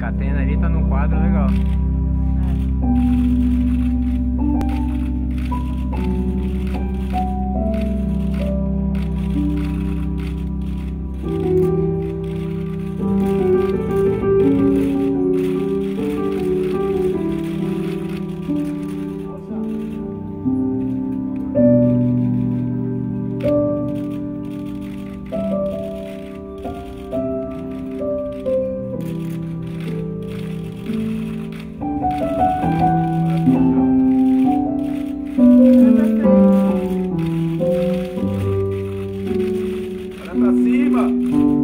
catena ali tá num quadro legal. Thank pra cima.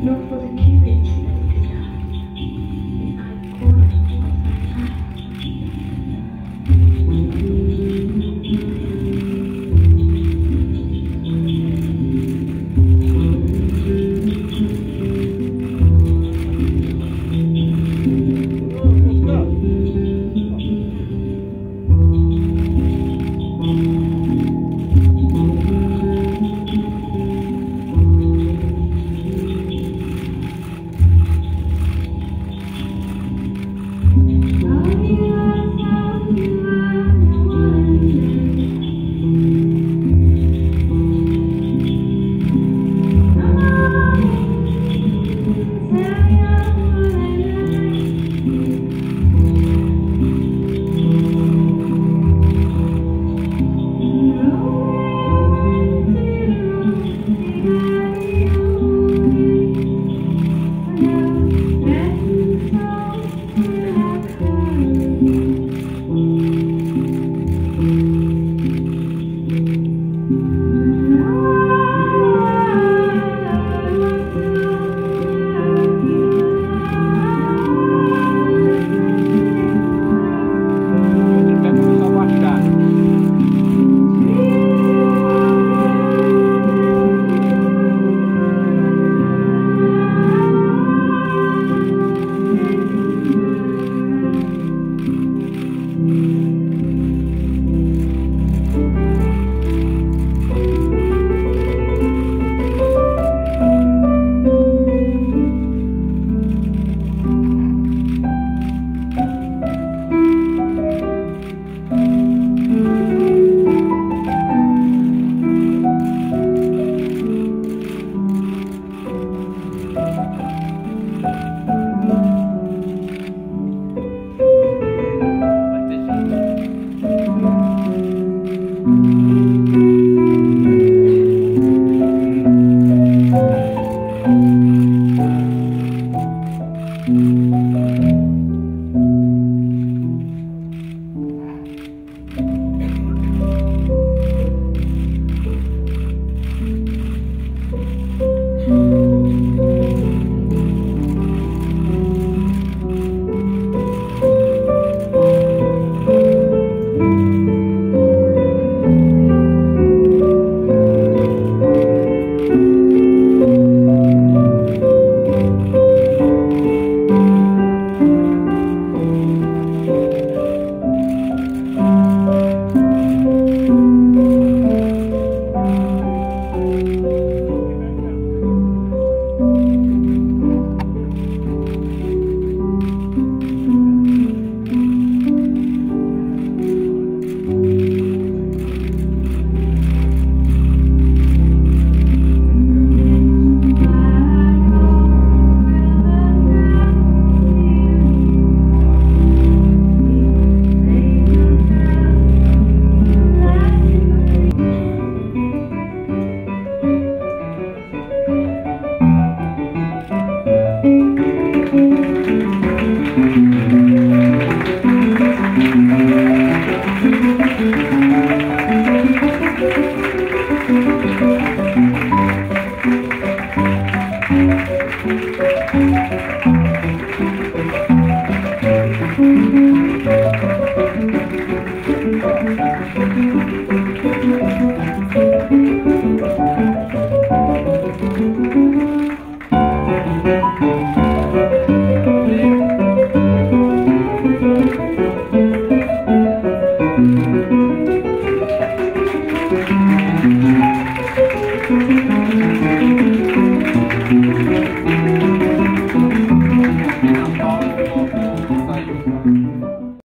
Nobody Mm-hmm.